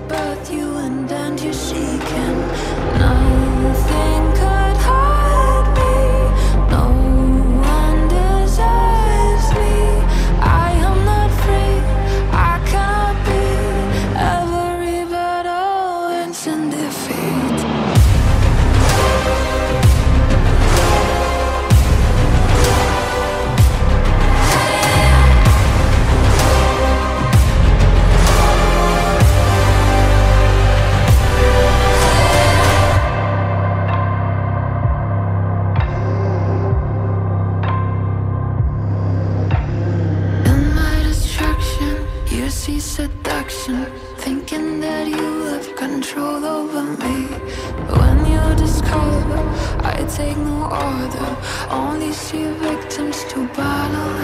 both you and and you she can seduction, thinking that you have control over me. When you discover I take no order, only see victims to battle